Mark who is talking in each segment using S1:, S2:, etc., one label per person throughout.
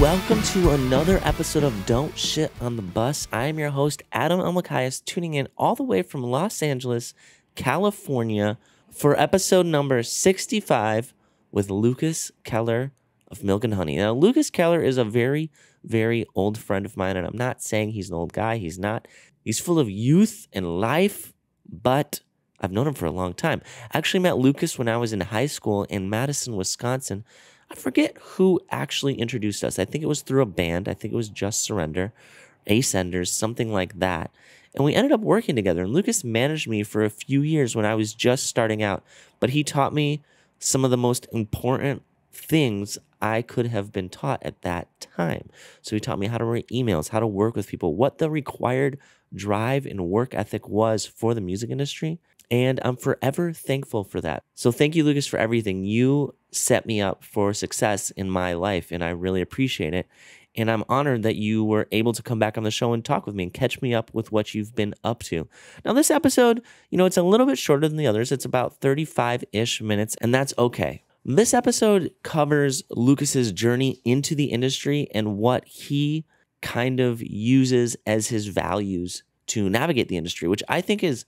S1: welcome to another episode of Don't Shit on the Bus. I am your host, Adam Elmakias, tuning in all the way from Los Angeles, California, for episode number 65 with Lucas Keller of Milk and Honey. Now, Lucas Keller is a very, very old friend of mine, and I'm not saying he's an old guy. He's not. He's full of youth and life, but I've known him for a long time. I actually met Lucas when I was in high school in Madison, Wisconsin. I forget who actually introduced us. I think it was through a band. I think it was Just Surrender, Ascenders, something like that. And we ended up working together. And Lucas managed me for a few years when I was just starting out. But he taught me some of the most important things I could have been taught at that time. So he taught me how to write emails, how to work with people, what the required drive and work ethic was for the music industry. And I'm forever thankful for that. So thank you, Lucas, for everything. You set me up for success in my life, and I really appreciate it. And I'm honored that you were able to come back on the show and talk with me and catch me up with what you've been up to. Now, this episode, you know, it's a little bit shorter than the others. It's about 35 ish minutes, and that's okay. This episode covers Lucas's journey into the industry and what he kind of uses as his values to navigate the industry, which I think is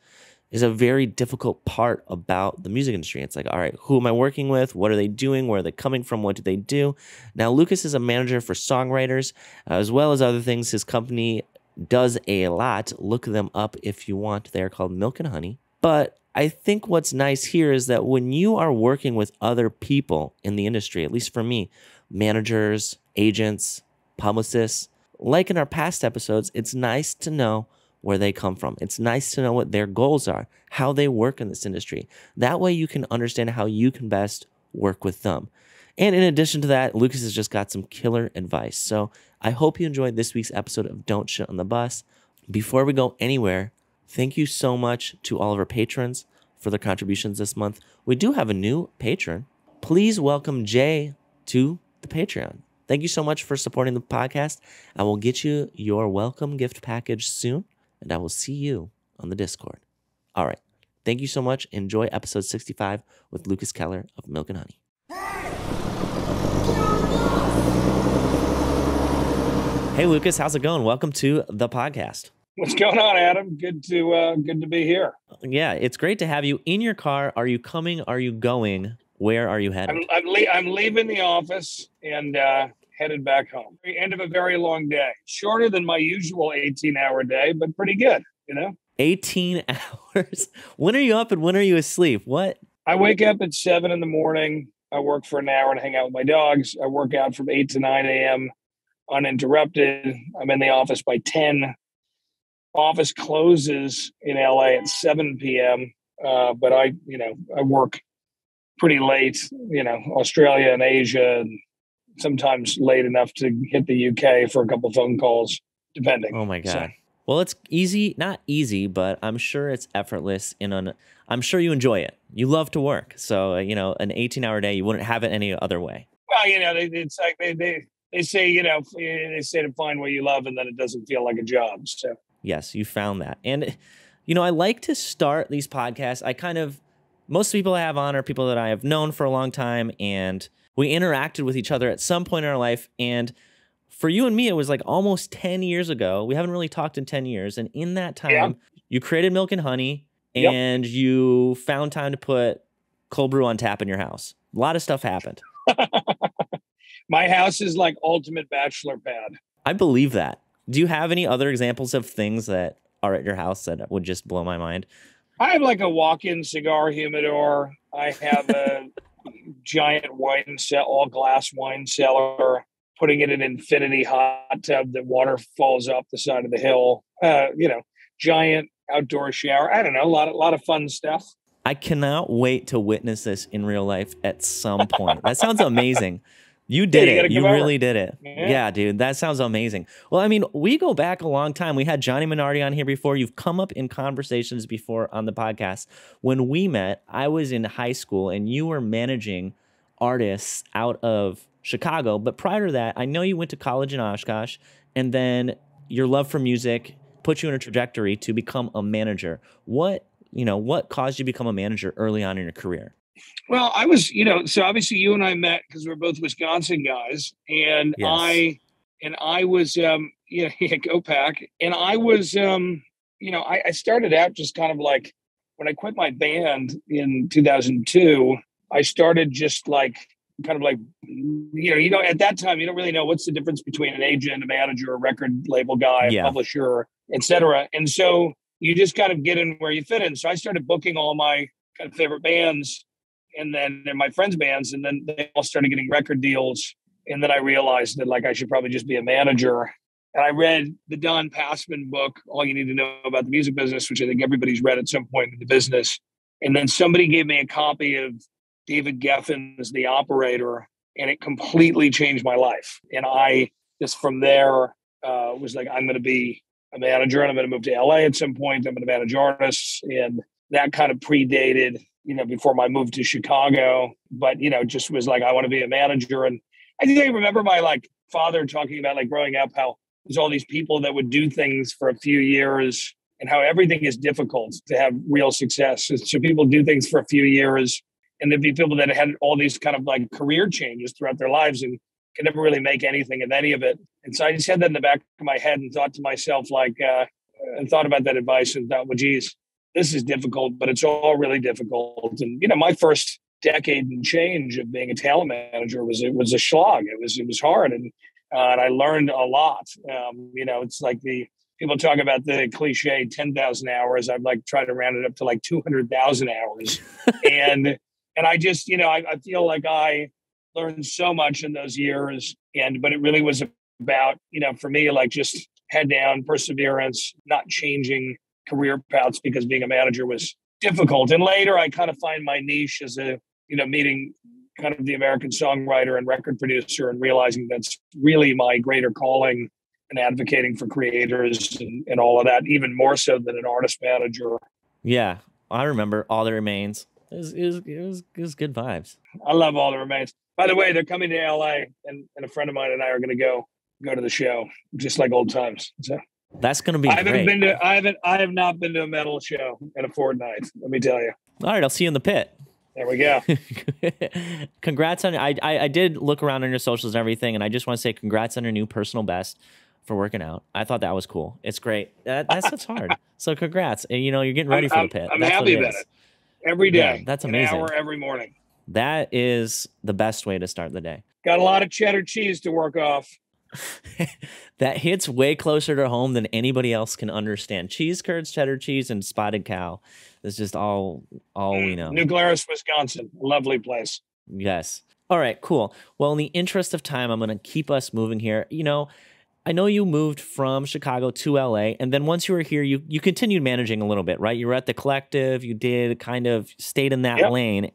S1: is a very difficult part about the music industry. It's like, all right, who am I working with? What are they doing? Where are they coming from? What do they do? Now, Lucas is a manager for songwriters, uh, as well as other things. His company does a lot. Look them up if you want. They're called Milk and Honey. But I think what's nice here is that when you are working with other people in the industry, at least for me, managers, agents, publicists, like in our past episodes, it's nice to know where they come from. It's nice to know what their goals are, how they work in this industry. That way you can understand how you can best work with them. And in addition to that, Lucas has just got some killer advice. So I hope you enjoyed this week's episode of Don't Shit on the Bus. Before we go anywhere, thank you so much to all of our patrons for their contributions this month. We do have a new patron. Please welcome Jay to the Patreon. Thank you so much for supporting the podcast. I will get you your welcome gift package soon and I will see you on the Discord. All right. Thank you so much. Enjoy episode 65 with Lucas Keller of Milk and Honey. Hey Lucas, how's it going? Welcome to the podcast.
S2: What's going on, Adam? Good to uh, good to be here.
S1: Yeah, it's great to have you in your car. Are you coming? Are you going? Where are you headed?
S2: I'm I'm, le- I'm leaving the office and uh, headed back home. End of a very long day. Shorter than my usual 18 hour day, but pretty good, you know?
S1: 18 hours. When are you up and when are you asleep? What?
S2: I wake up at seven in the morning. I work for an hour and hang out with my dogs. I work out from 8 to 9 a.m. uninterrupted. I'm in the office by 10. Office closes in LA at 7 p.m. Uh, but I, you know, I work pretty late, you know, Australia and Asia and sometimes late enough to hit the UK for a couple phone calls, depending.
S1: Oh my god. So, well, it's easy, not easy, but I'm sure it's effortless. In an, I'm sure you enjoy it. You love to work, so uh, you know, an 18-hour day, you wouldn't have it any other way.
S2: Well, you know, it's like they they they say, you know, they say to find what you love, and then it doesn't feel like a job. So
S1: yes, you found that, and you know, I like to start these podcasts. I kind of most people I have on are people that I have known for a long time, and we interacted with each other at some point in our life and for you and me it was like almost 10 years ago. We haven't really talked in 10 years and in that time yeah. you created milk and honey and yep. you found time to put cold brew on tap in your house. A lot of stuff happened.
S2: My house is like ultimate bachelor pad.
S1: I believe that. Do you have any other examples of things that are at your house that would just blow my mind?
S2: I have like a walk-in cigar humidor. I have a giant wine cell, all glass wine cellar, putting it in an infinity hot tub that water falls off the side of the hill. Uh, you know, giant outdoor shower. I don't know, a lot, a lot of fun stuff.
S1: I cannot wait to witness this in real life at some point. that sounds amazing. You did yeah, you it. You really did it. Yeah. yeah. dude. That sounds amazing. Well, I mean, we go back a long time. We had Johnny Minardi on here before. You've come up in conversations before on the podcast. When we met, I was in high school and you were managing artists out of Chicago. But prior to that, I know you went to college in Oshkosh and then your love for music put you in a trajectory to become a manager. What, you know, what caused you to become a manager early on in your career?
S2: Well, I was, you know, so obviously you and I met because we're both Wisconsin guys, and
S1: Yes.
S2: I and I was, um, yeah, yeah, go pack, and I was, um, you know, I, I started out just kind of like when I quit my band in 2002. I started just like kind of like you know you know at that time you don't really know what's the difference between an agent a manager a record label guy a
S1: Yeah.
S2: publisher etc and so you just kind of get in where you fit in so i started booking all my kind of favorite bands and then and my friends bands and then they all started getting record deals and then i realized that like i should probably just be a manager and i read the don passman book all you need to know about the music business which i think everybody's read at some point in the business and then somebody gave me a copy of David Geffen's The Operator, and it completely changed my life. And I just from there uh, was like, I'm going to be a manager and I'm going to move to LA at some point. I'm going to manage artists. And that kind of predated, you know, before my move to Chicago. But, you know, just was like, I want to be a manager. And I think I remember my like father talking about like growing up how there's all these people that would do things for a few years and how everything is difficult to have real success. So people do things for a few years and there'd be people that had all these kind of like career changes throughout their lives and could never really make anything of any of it. And so I just had that in the back of my head and thought to myself, like, uh, and thought about that advice and thought, well, geez, this is difficult, but it's all really difficult. And you know, my first decade and change of being a talent manager was it was a slog. It was it was hard, and uh, and I learned a lot. Um, you know, it's like the people talk about the cliche 10,000 hours. I'd like try to round it up to like 200,000 hours. and, and I just, you know, I, I feel like I learned so much in those years. And, but it really was about, you know, for me, like just head down, perseverance, not changing career paths because being a manager was difficult. And later I kind of find my niche as a, you know, meeting kind of the American songwriter and record producer and realizing that's really my greater calling and advocating for creators and, and all of that, even more so than an artist manager.
S1: Yeah, I remember All That Remains. It was, it was, it was, it was good vibes.
S2: I love All That Remains. By the way, they're coming to LA, and, and a friend of mine and I are going to go go to the show, just like old times. So
S1: That's gonna be
S2: I haven't
S1: great.
S2: been to I haven't I have not been to a metal show in a fortnight. Let me tell you.
S1: All right, I'll see you in the pit.
S2: There we go.
S1: congrats on I, I I did look around on your socials and everything, and I just want to say congrats on your new personal best for working out. I thought that was cool. It's great. That, that's what's hard. So congrats. And you know you're getting ready for
S2: I'm,
S1: the pit.
S2: I'm
S1: That's what
S2: happy about
S1: is.
S2: it. Every day.
S1: Yeah, that's
S2: An
S1: amazing.
S2: hour every morning.
S1: That is the best way to start the day.
S2: Got a lot of cheddar cheese to work off.
S1: that hits way closer to home than anybody else can understand. Cheese curds, cheddar cheese, and spotted cow. That's just all all we mm, know.
S2: New Glarus, Wisconsin. Lovely place.
S1: Yes. All right, cool. Well, in the interest of time, I'm going to keep us moving here. You know, I know you moved from Chicago to LA, and then once you were here, you you continued managing a little bit, right? You were at the collective, you did kind of stayed in that
S2: Yep.
S1: lane,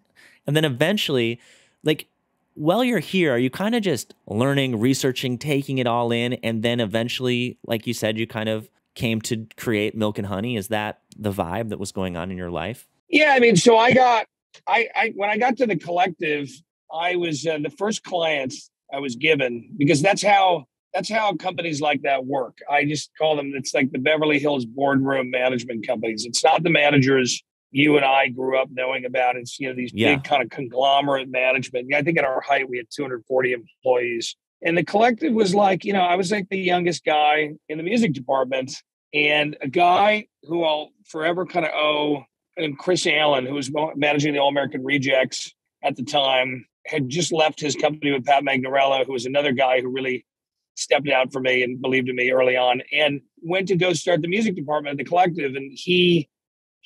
S1: and then eventually, like while you're here, are you kind of just learning, researching, taking it all in, and then eventually, like you said, you kind of came to create Milk and Honey? Is that the vibe that was going on in your life?
S2: Yeah, I mean, so I got, I, I when I got to the collective, I was uh, the first client I was given because that's how that's how companies like that work. I just call them. It's like the Beverly Hills boardroom management companies. It's not the managers you and I grew up knowing about. It's you know these
S1: Yeah.
S2: big kind of conglomerate management. I think at our height we had 240 employees, and the collective was like you know I was like the youngest guy in the music department, and a guy who I'll forever kind of owe and Chris Allen, who was managing the All American Rejects at the time, had just left his company with Pat Magnarella, who was another guy who really stepped out for me and believed in me early on, and went to go start the music department at the collective. And he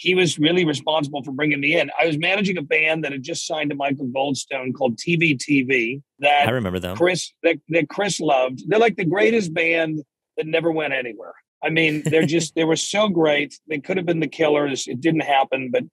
S2: he was really responsible for bringing me in. I was managing a band that had just signed to Michael Goldstone called TVTV that
S1: I remember them.
S2: Chris that, that Chris loved. They're like the greatest band that never went anywhere. I mean, they're just they were so great. They could have been the killers. It didn't happen, but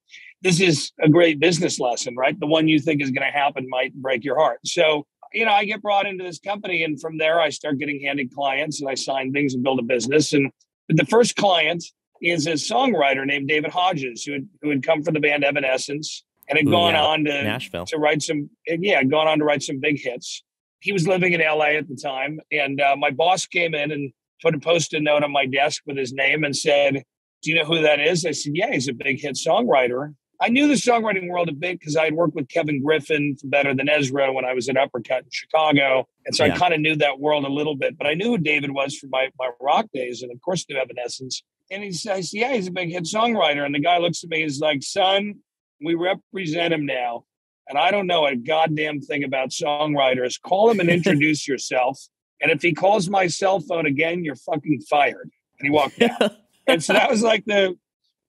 S2: this is a great business lesson, right? The one you think is going to happen might break your heart. So, you know, I get brought into this company, and from there, I start getting handed clients, and I sign things and build a business. And the first client is a songwriter named David Hodges, who had, who had come from the band Evanescence and had
S1: Ooh,
S2: gone
S1: yeah.
S2: on to
S1: Nashville.
S2: to write some yeah gone on to write some big hits he was living in la at the time and uh, my boss came in and put a post-it note on my desk with his name and said do you know who that is i said yeah he's a big hit songwriter I knew the songwriting world a bit because I had worked with Kevin Griffin for Better Than Ezra when I was at Uppercut in Chicago. And so yeah. I kind of knew that world a little bit, but I knew who David was from my, my rock days. And of course, knew Evanescence. And he says, Yeah, he's a big hit songwriter. And the guy looks at me, he's like, Son, we represent him now. And I don't know a goddamn thing about songwriters. Call him and introduce yourself. And if he calls my cell phone again, you're fucking fired. And he walked out. and so that was like the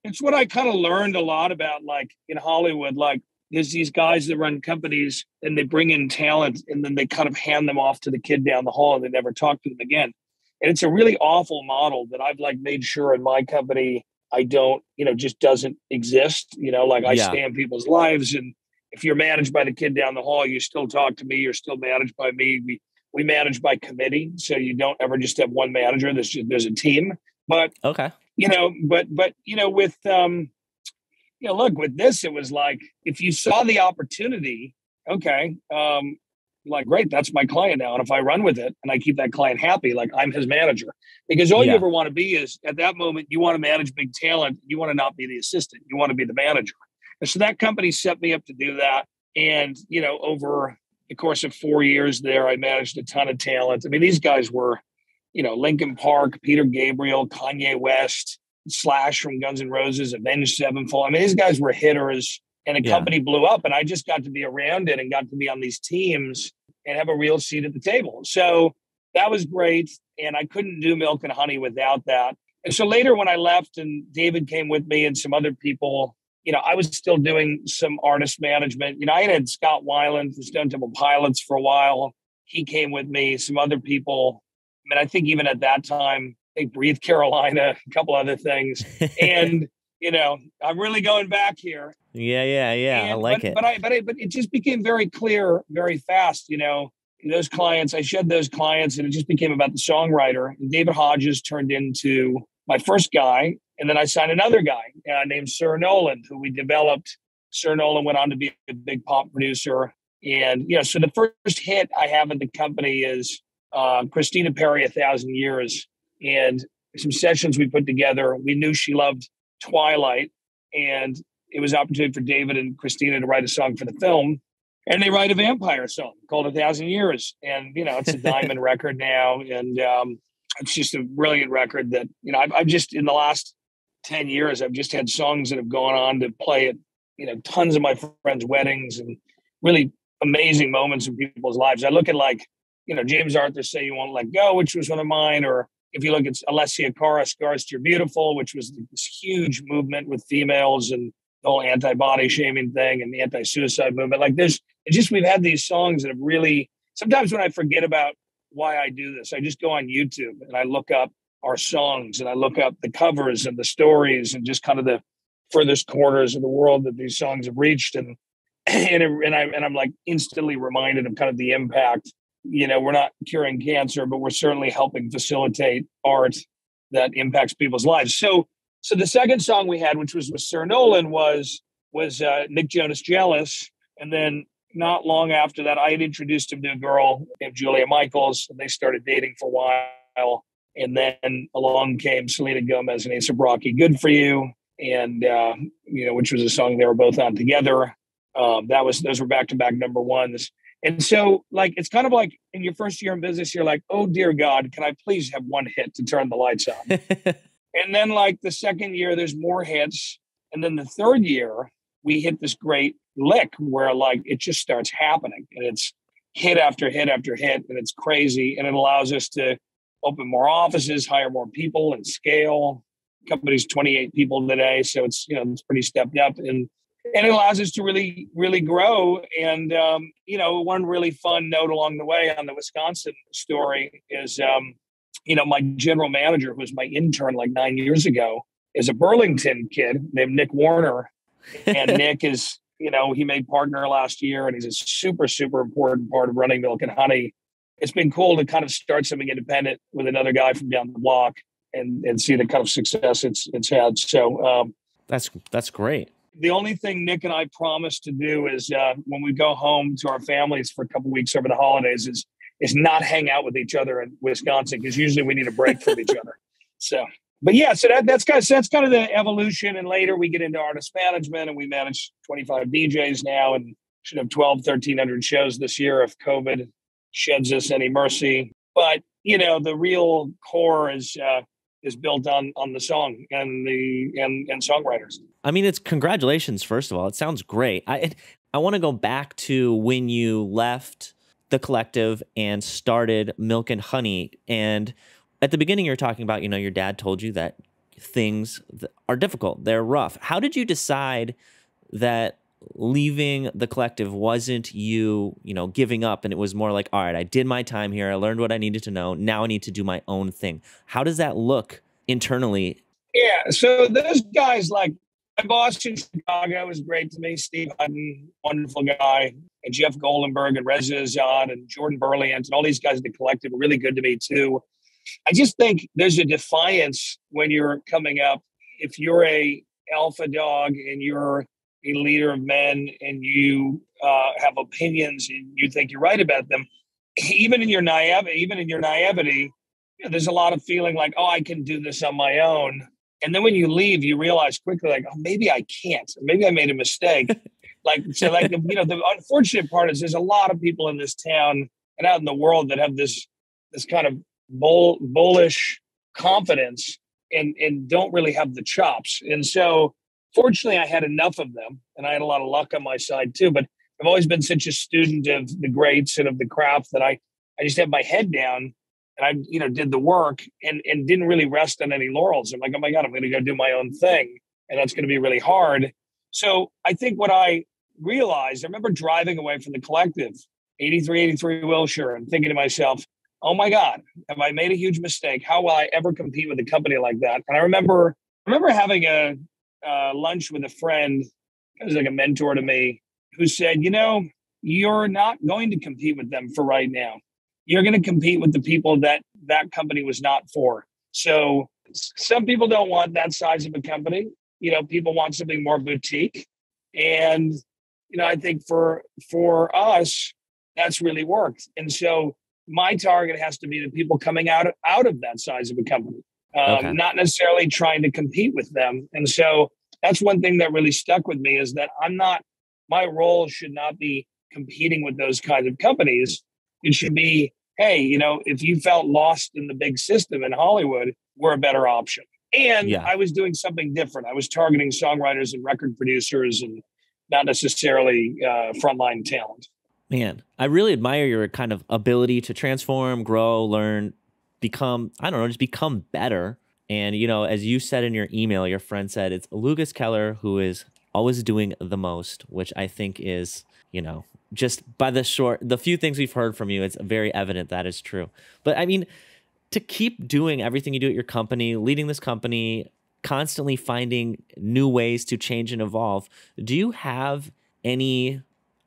S2: it's what I kind of learned a lot about like in Hollywood. Like there's these guys that run companies and they bring in talent and then they kind of hand them off to the kid down the hall and they never talk to them again. And it's a really awful model that I've like made sure in my company I don't, you know, just doesn't exist. You know, like I yeah. stay in people's lives and if you're managed by the kid down the hall, you still talk to me, you're still managed by me. We we manage by committee. So you don't ever just have one manager. There's just, there's a team. But
S1: okay
S2: you know, but but you know, with um, you know, look with this, it was like if you saw the opportunity, okay, um, like great, that's my client now, and if I run with it and I keep that client happy, like I'm his manager, because all yeah. you ever want to be is at that moment you want to manage big talent, you want to not be the assistant, you want to be the manager, and so that company set me up to do that, and you know, over the course of four years there, I managed a ton of talent. I mean, these guys were you know, Linkin Park, Peter Gabriel, Kanye West, Slash from Guns N' Roses, Avenged Sevenfold. I mean, these guys were hitters, and a yeah. company blew up, and I just got to be around it and got to be on these teams and have a real seat at the table. So that was great, and I couldn't do Milk and Honey without that. And so later, when I left, and David came with me, and some other people, you know, I was still doing some artist management. You know, I had, Scott Weiland from Stone Temple Pilots for a while. He came with me. Some other people I mean, I think even at that time, they Breathe Carolina, a couple other things. and, you know, I'm really going back here.
S1: Yeah, yeah, yeah. And, I like
S2: but,
S1: it.
S2: But I but I, but it just became very clear very fast, you know, those clients, I shed those clients and it just became about the songwriter. And David Hodges turned into my first guy. And then I signed another guy uh, named Sir Nolan, who we developed. Sir Nolan went on to be a big pop producer. And, you know, so the first hit I have in the company is um, Christina Perri, A Thousand Years, and some sessions we put together. We knew she loved Twilight, and it was an opportunity for David and Christina to write a song for the film. And they write a vampire song called A Thousand Years. And, you know, it's a diamond record now. And um, it's just a brilliant record that, you know, I've, I've just, in the last 10 years, I've just had songs that have gone on to play at, you know, tons of my friends' weddings and really amazing moments in people's lives. I look at like you know, James Arthur say you won't let go, which was one of mine, or if you look at Alessia Cara, Scars You're Beautiful, which was this huge movement with females and the whole anti-body shaming thing and the anti-suicide movement. Like this, it's just we've had these songs that have really sometimes when I forget about why I do this, I just go on YouTube and I look up our songs and I look up the covers and the stories and just kind of the furthest corners of the world that these songs have reached and and, it, and I and I'm like instantly reminded of kind of the impact you know, we're not curing cancer, but we're certainly helping facilitate art that impacts people's lives. So, so the second song we had, which was with Sir Nolan, was was uh, Nick Jonas "Jealous," and then not long after that, I had introduced him to a girl named Julia Michaels, and they started dating for a while. And then along came Selena Gomez and A$AP Rocky, "Good for You," and uh, you know, which was a song they were both on together. Um, that was those were back to back number ones. And so, like, it's kind of like in your first year in business, you're like, oh, dear God, can I please have one hit to turn the lights on? and then, like, the second year, there's more hits. And then the third year, we hit this great lick where, like, it just starts happening and it's hit after hit after hit. And it's crazy. And it allows us to open more offices, hire more people, and scale. Company's 28 people today. So it's, you know, it's pretty stepped up. And and it allows us to really really grow and um, you know one really fun note along the way on the wisconsin story is um, you know my general manager who was my intern like nine years ago is a burlington kid named nick warner. And nick is you know he made partner last year and he's a super super important part of running milk and honey. It's been cool to kind of start something independent with another guy from down the block and and see the kind of success it's it's had. So um,
S1: that's that's great
S2: the only thing Nick and I promise to do is uh, when we go home to our families for a couple weeks over the holidays is is not hang out with each other in Wisconsin because usually we need a break from each other. So but yeah, so that, that's kind of that's kind of the evolution. And later we get into artist management and we manage 25 DJs now and should have 12, 1300 shows this year if COVID sheds us any mercy. But you know, the real core is uh, is built on on the song and the and and songwriters.
S1: I mean, it's congratulations. First of all, it sounds great. I I want to go back to when you left the collective and started Milk and Honey. And at the beginning, you're talking about, you know, your dad told you that things are difficult, they're rough. How did you decide that leaving the collective wasn't you, you know, giving up and it was more like, all right, I did my time here. I learned what I needed to know. Now I need to do my own thing. How does that look internally?
S2: Yeah. So those guys like my boss in Chicago was great to me. Steve Hutton, wonderful guy. And Jeff Golenberg and Reza Izad and Jordan Berliant and all these guys in the collective were really good to me too. I just think there's a defiance when you're coming up. If you're a alpha dog and you're a leader of men and you uh, have opinions and you think you're right about them, even in your naivety, even in your naivety, you know, there's a lot of feeling like, oh, I can do this on my own. And then when you leave, you realize quickly, like, oh, maybe I can't. Maybe I made a mistake. like, so, like, you know, the unfortunate part is there's a lot of people in this town and out in the world that have this this kind of bull, bullish confidence and and don't really have the chops. And so, fortunately, I had enough of them, and I had a lot of luck on my side too. But I've always been such a student of the greats and of the craft that I I just had my head down and I you know did the work and and didn't really rest on any laurels. I'm like, oh my god, I'm going to go do my own thing, and that's going to be really hard. So I think what I realized, I remember driving away from the collective, 83, 83 Wilshire, and thinking to myself, oh my God, have I made a huge mistake? How will I ever compete with a company like that? And I remember, I remember having a uh, lunch with a friend, who's like a mentor to me, who said, you know, you're not going to compete with them for right now. You're going to compete with the people that that company was not for. So some people don't want that size of a company. You know, people want something more boutique. And, you know, I think for for us, that's really worked. And so my target has to be the people coming out out of that size of a company, um, okay. not necessarily trying to compete with them. And so that's one thing that really stuck with me is that I'm not, my role should not be competing with those kinds of companies. It should be, hey, you know, if you felt lost in the big system in Hollywood, we're a better option. And yeah. I was doing something different. I was targeting songwriters and record producers and not necessarily uh, frontline talent.
S1: Man, I really admire your kind of ability to transform, grow, learn, become, I don't know, just become better. And, you know, as you said in your email, your friend said it's Lucas Keller who is always doing the most, which I think is, you know, just by the short, the few things we've heard from you, it's very evident that is true. But I mean, to keep doing everything you do at your company, leading this company, constantly finding new ways to change and evolve, do you have any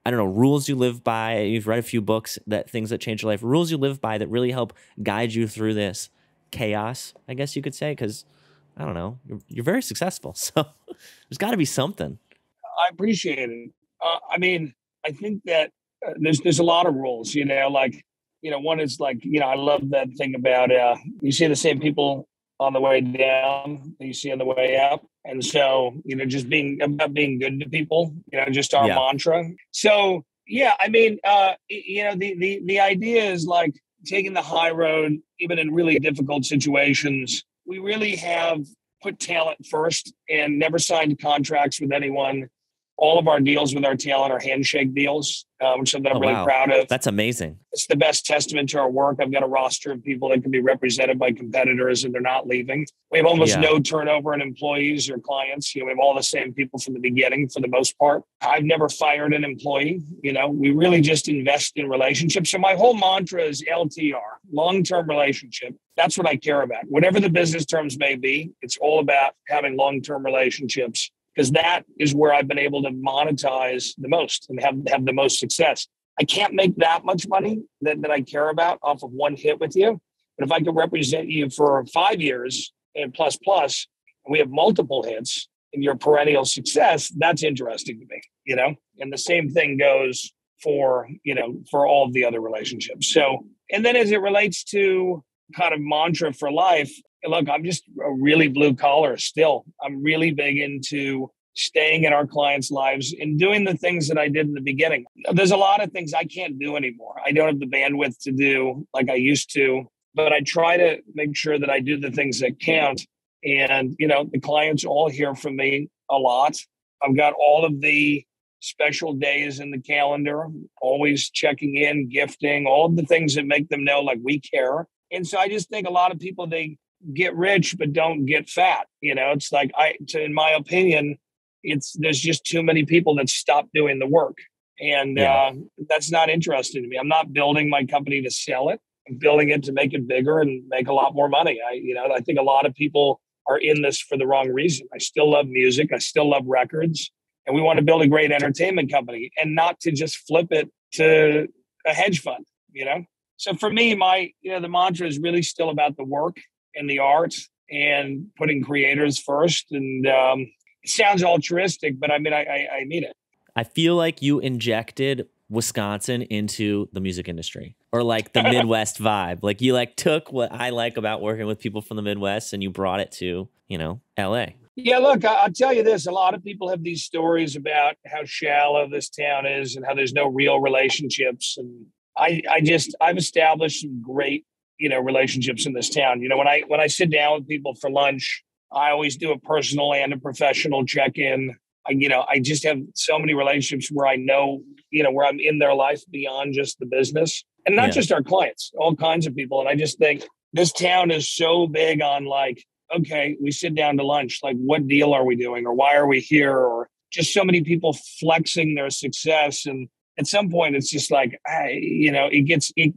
S1: I don't know, rules you live by. You've read a few books that things that change your life, rules you live by that really help guide you through this chaos, I guess you could say, because I don't know, you're, you're very successful. So there's got to be something.
S2: I appreciate it. Uh, I mean, I think that uh, there's there's a lot of rules, you know, like you know, one is like you know, I love that thing about uh, you see the same people on the way down you see on the way up. And so, you know, just being about being good to people, you know, just our yeah. mantra. So, yeah, I mean, uh, you know, the, the, the idea is like taking the high road, even in really difficult situations. We really have put talent first and never signed contracts with anyone all of our deals with our and our handshake deals, uh, which I'm oh, really wow. proud of.
S1: That's amazing.
S2: It's the best testament to our work. I've got a roster of people that can be represented by competitors and they're not leaving. We have almost yeah. no turnover in employees or clients. You know, we have all the same people from the beginning for the most part. I've never fired an employee. You know, we really just invest in relationships. So my whole mantra is LTR, long-term relationship. That's what I care about. Whatever the business terms may be, it's all about having long-term relationships because that is where I've been able to monetize the most and have, have the most success. I can't make that much money that, that I care about off of one hit with you. But if I can represent you for five years and plus plus, and we have multiple hits and your perennial success, that's interesting to me, you know? And the same thing goes for, you know, for all of the other relationships. So, and then as it relates to kind of mantra for life, look, I'm just a really blue collar still. I'm really big into staying in our clients' lives and doing the things that I did in the beginning. There's a lot of things I can't do anymore. I don't have the bandwidth to do like I used to, but I try to make sure that I do the things that count. And, you know, the clients all hear from me a lot. I've got all of the special days in the calendar, always checking in, gifting, all the things that make them know like we care. And so I just think a lot of people they get rich but don't get fat. You know, it's like I to, in my opinion, it's there's just too many people that stop doing the work. And yeah. uh, that's not interesting to me. I'm not building my company to sell it. I'm building it to make it bigger and make a lot more money. I, you know, I think a lot of people are in this for the wrong reason. I still love music. I still love records and we want to build a great entertainment company and not to just flip it to a hedge fund you know so for me my you know the mantra is really still about the work and the art and putting creators first and um, it sounds altruistic but i mean I, I i mean it
S1: i feel like you injected wisconsin into the music industry or like the midwest vibe like you like took what i like about working with people from the midwest and you brought it to you know la
S2: yeah, look, I'll tell you this. A lot of people have these stories about how shallow this town is and how there's no real relationships. And I, I just, I've established some great, you know, relationships in this town. You know, when I, when I sit down with people for lunch, I always do a personal and a professional check in. I, you know, I just have so many relationships where I know, you know, where I'm in their life beyond just the business and not yeah. just our clients, all kinds of people. And I just think this town is so big on like, okay, we sit down to lunch. Like, what deal are we doing, or why are we here, or just so many people flexing their success. And at some point, it's just like, I, you know, it gets it,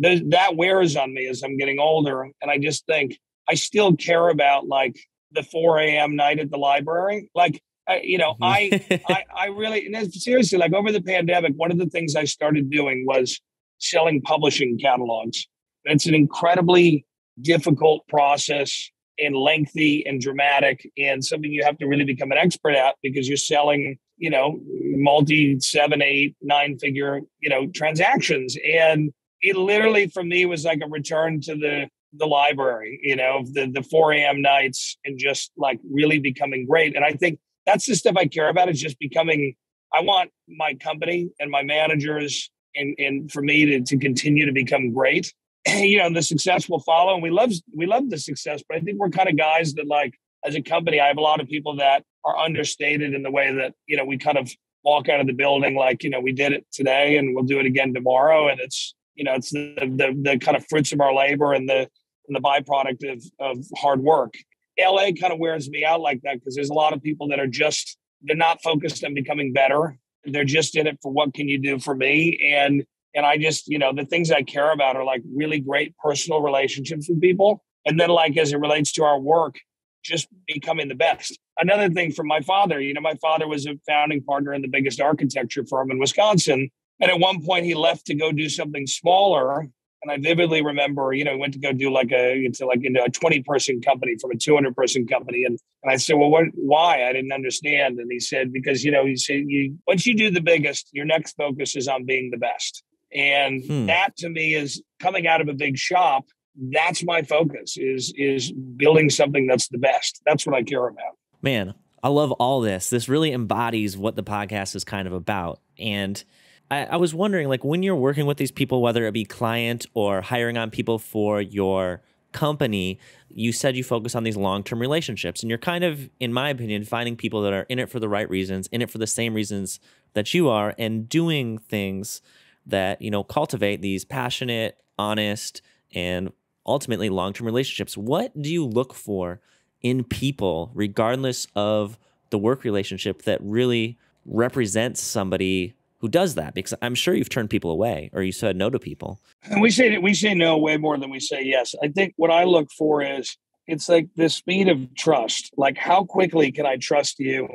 S2: that wears on me as I'm getting older, and I just think I still care about like the 4 a.m. night at the library, like. I, you know, mm-hmm. I, I, I really and seriously like over the pandemic. One of the things I started doing was selling publishing catalogs. It's an incredibly difficult process and lengthy and dramatic and something you have to really become an expert at because you're selling you know multi seven eight nine figure you know transactions and it literally for me was like a return to the the library you know the the 4 a.m nights and just like really becoming great. And i think that's the stuff i care about is just becoming i want my company and my managers and and for me to, to continue to become great. You know the success will follow and we love we love the success but i think we're kind of guys that like as a company i have a lot of people that are understated in the way that you know we kind of walk out of the building like you know we did it today and we'll do it again tomorrow and it's you know it's the the, the kind of fruits of our labor and the and the byproduct of of hard work la kind of wears me out like that because there's a lot of people that are just they're not focused on becoming better they're just in it for what can you do for me and and I just, you know, the things I care about are like really great personal relationships with people. And then, like, as it relates to our work, just becoming the best. Another thing from my father, you know, my father was a founding partner in the biggest architecture firm in Wisconsin. And at one point, he left to go do something smaller. And I vividly remember, you know, he went to go do like a into like into a 20 person company from a 200 person company. And, and I said, well, what, why? I didn't understand. And he said, because, you know, he said, you, once you do the biggest, your next focus is on being the best. And hmm. that to me is coming out of a big shop. That's my focus is is building something that's the best. That's what I care about.
S1: Man, I love all this. This really embodies what the podcast is kind of about. And I, I was wondering, like, when you're working with these people, whether it be client or hiring on people for your company, you said you focus on these long term relationships. And you're kind of, in my opinion, finding people that are in it for the right reasons, in it for the same reasons that you are, and doing things that you know cultivate these passionate, honest, and ultimately long-term relationships. What do you look for in people, regardless of the work relationship, that really represents somebody who does that? Because I'm sure you've turned people away, or you said no to people.
S2: And we say we say no way more than we say yes. I think what I look for is it's like the speed of trust. Like how quickly can I trust you?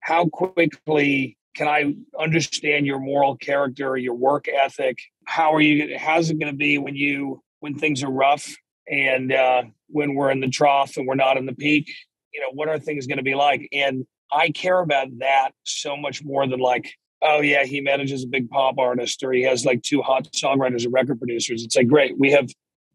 S2: How quickly can I understand your moral character, your work ethic? How are you? How's it going to be when you when things are rough and uh, when we're in the trough and we're not in the peak? You know, what are things going to be like? And I care about that so much more than like, oh yeah, he manages a big pop artist or he has like two hot songwriters and record producers. It's like great, we have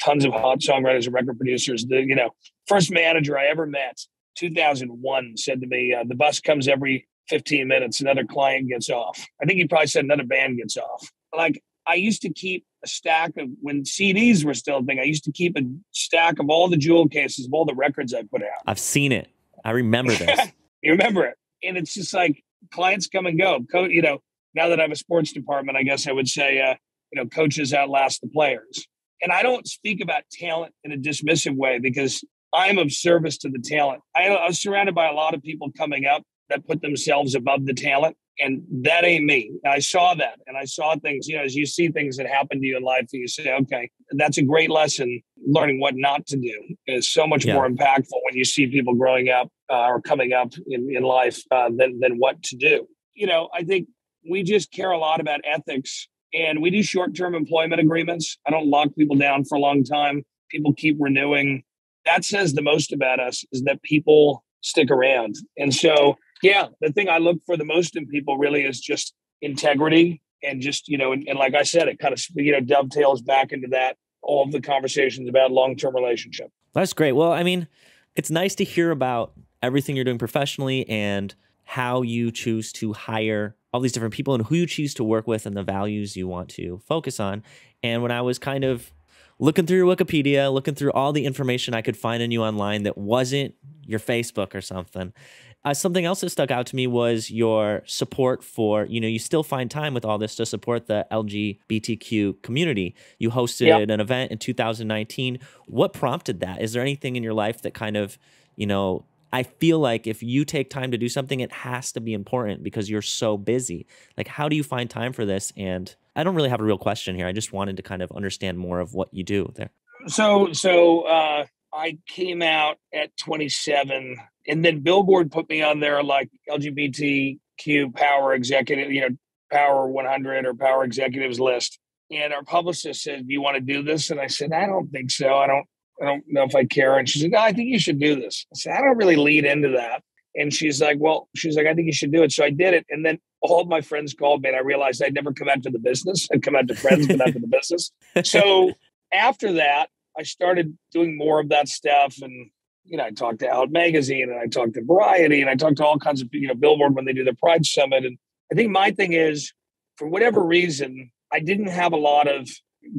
S2: tons of hot songwriters and record producers. The you know first manager I ever met, 2001, said to me, uh, "The bus comes every 15 minutes. Another client gets off. I think he probably said another band gets off. Like I used to keep a stack of when CDs were still a thing. I used to keep a stack of all the jewel cases of all the records I put out.
S1: I've seen it. I remember this.
S2: you remember it, and it's just like clients come and go. Co- you know, now that I have a sports department, I guess I would say, uh, you know, coaches outlast the players. And I don't speak about talent in a dismissive way because I'm of service to the talent. I, I was surrounded by a lot of people coming up that put themselves above the talent. And that ain't me. I saw that and I saw things, you know, as you see things that happen to you in life, and you say, okay, that's a great lesson. Learning what not to do is so much yeah. more impactful when you see people growing up uh, or coming up in, in life uh, than, than what to do. You know, I think we just care a lot about ethics and we do short term employment agreements. I don't lock people down for a long time. People keep renewing. That says the most about us is that people stick around. And so yeah, the thing I look for the most in people really is just integrity and just you know, and, and like I said, it kind of you know dovetails back into that all of the conversations about long term relationship.
S1: That's great. Well, I mean, it's nice to hear about everything you're doing professionally and how you choose to hire all these different people and who you choose to work with and the values you want to focus on. And when I was kind of looking through your Wikipedia, looking through all the information I could find on you online that wasn't your Facebook or something, uh, something else that stuck out to me was your support for, you know, you still find time with all this to support the LGBTQ community. You hosted yep. an event in 2019. What prompted that? Is there anything in your life that kind of, you know, I feel like if you take time to do something, it has to be important because you're so busy. Like, how do you find time for this? And I don't really have a real question here. I just wanted to kind of understand more of what you do there.
S2: So, so uh, I came out at 27 and then Billboard put me on their like LGBTQ power executive, you know, power 100 or power executives list. And our publicist said, "Do you want to do this?" And I said, "I don't think so. I don't. I don't know if I care." And she said, "No, I think you should do this." I said, "I don't really lead into that." And she's like, "Well, she's like, I think you should do it." So I did it, and then all of my friends called me, and I realized I'd never come out to the business. I'd come out to friends, but not to the business. So after that, I started doing more of that stuff, and you know, I talked to Out Magazine and I talked to Variety and I talked to all kinds of, you know, Billboard when they do the Pride Summit. And I think my thing is, for whatever reason, I didn't have a lot of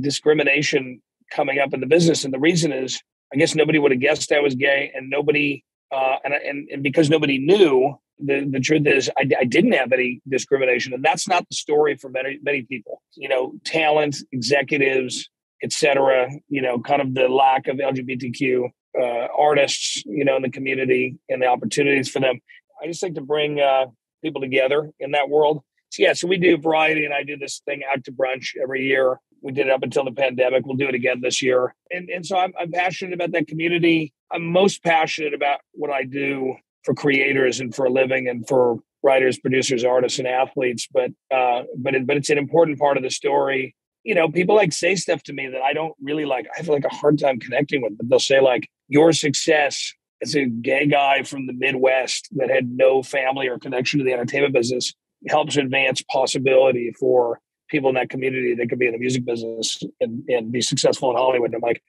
S2: discrimination coming up in the business. And the reason is, I guess nobody would have guessed I was gay and nobody, uh, and, and, and because nobody knew, the, the truth is I, I didn't have any discrimination. And that's not the story for many, many people, you know, talent, executives, etc. you know, kind of the lack of LGBTQ uh, artists, you know, in the community and the opportunities for them. I just like to bring uh, people together in that world. So yeah, so we do variety, and I do this thing out to brunch every year. We did it up until the pandemic. We'll do it again this year, and and so I'm, I'm passionate about that community. I'm most passionate about what I do for creators and for a living, and for writers, producers, artists, and athletes. But uh, but it, but it's an important part of the story you know, people like say stuff to me that I don't really like. I have like a hard time connecting with, but they'll say like, "Your success as a gay guy from the Midwest that had no family or connection to the entertainment business helps advance possibility for people in that community that could be in the music business and, and be successful in Hollywood." And I'm like,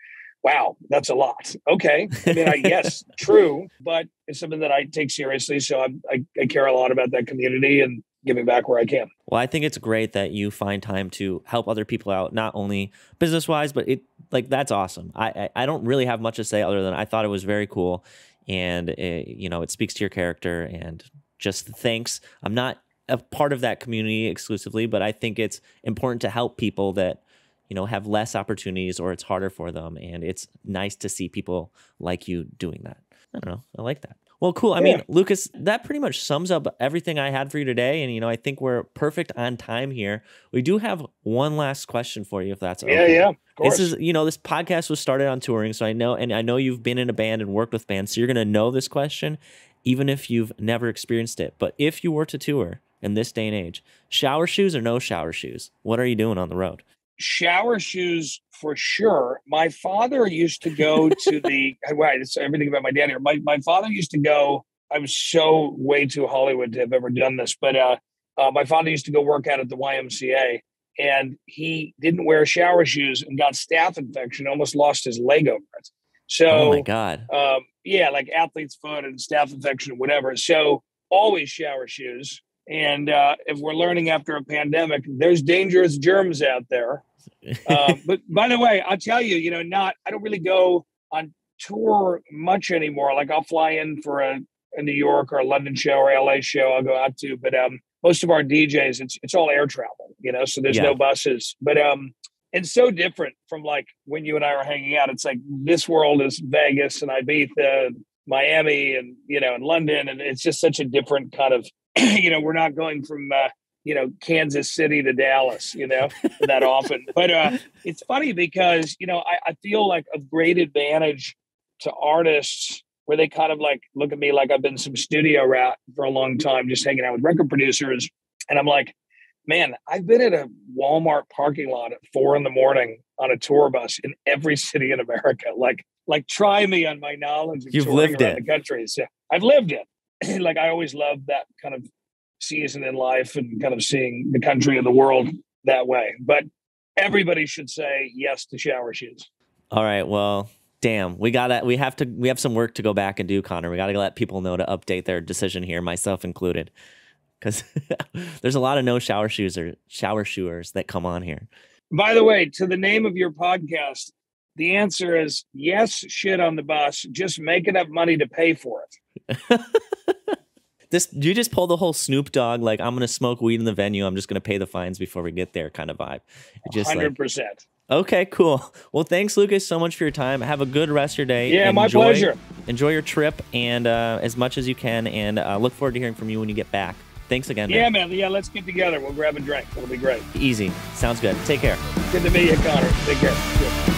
S2: wow, that's a lot. Okay. I mean, I guess true, but it's something that I take seriously. So I, I, I, care a lot about that community and giving back where I can.
S1: Well, I think it's great that you find time to help other people out, not only business wise, but it like that's awesome. I, I, I don't really have much to say other than I thought it was very cool, and it, you know it speaks to your character and just thanks. I'm not a part of that community exclusively, but I think it's important to help people that you know have less opportunities or it's harder for them, and it's nice to see people like you doing that. I don't know. I like that. Well, cool. I yeah. mean, Lucas, that pretty much sums up everything I had for you today. And, you know, I think we're perfect on time here. We do have one last question for you, if that's
S2: okay. Yeah, yeah.
S1: This is, you know, this podcast was started on touring. So I know, and I know you've been in a band and worked with bands. So you're going to know this question, even if you've never experienced it. But if you were to tour in this day and age, shower shoes or no shower shoes, what are you doing on the road?
S2: shower shoes for sure. My father used to go to the right. It's everything about my dad here. My my father used to go. I'm so way too Hollywood to have ever done this, but uh, uh, my father used to go work out at the YMCA, and he didn't wear shower shoes and got staph infection, almost lost his leg over it. So,
S1: oh my god,
S2: um, yeah, like athlete's foot and staph infection, whatever. So always shower shoes. And uh, if we're learning after a pandemic, there's dangerous germs out there. Uh, but by the way, I'll tell you, you know, not I don't really go on tour much anymore. Like I'll fly in for a, a New York or a London show or LA show. I'll go out to, but um, most of our DJs, it's it's all air travel, you know. So there's
S1: Yeah.
S2: no buses. But um, it's so different from like when you and I were hanging out. It's like this world is Vegas and Ibiza, Miami, and you know, and London, and it's just such a different kind of. you know, we're not going from uh, you know Kansas City to Dallas, you know, that often. But uh, it's funny because you know I, I feel like a great advantage to artists where they kind of like look at me like I've been some studio rat for a long time, just hanging out with record producers, and I'm like, man, I've been at a Walmart parking lot at four in the morning on a tour bus in every city in America. Like, like try me on my knowledge of
S1: You've lived it.
S2: the country. So I've lived it. like I always loved that kind of season in life and kind of seeing the country and the world that way. But everybody should say yes to shower shoes.
S1: All right, well, damn, we got to We have to. We have some work to go back and do, Connor. We got to let people know to update their decision here, myself included, because there's a lot of no shower shoes or shower shoers that come on here.
S2: By the way, to the name of your podcast, the answer is yes, shit on the bus. Just make enough money to pay for it.
S1: This you just pull the whole Snoop Dogg like I'm gonna smoke weed in the venue. I'm just gonna pay the fines before we get there kind of vibe. Just
S2: Hundred percent.
S1: okay, cool. Well, thanks, Lucas, so much for your time. Have a good rest of your day.
S2: Yeah, my pleasure.
S1: Enjoy your trip and uh, as much as you can, and uh, look forward to hearing from you when you get back. Thanks again.
S2: Yeah,
S1: man.
S2: man. Yeah, let's get together. We'll grab a drink. It'll be great.
S1: Easy. Sounds good. Take care.
S2: Good to meet you, Connor. Take care. Good.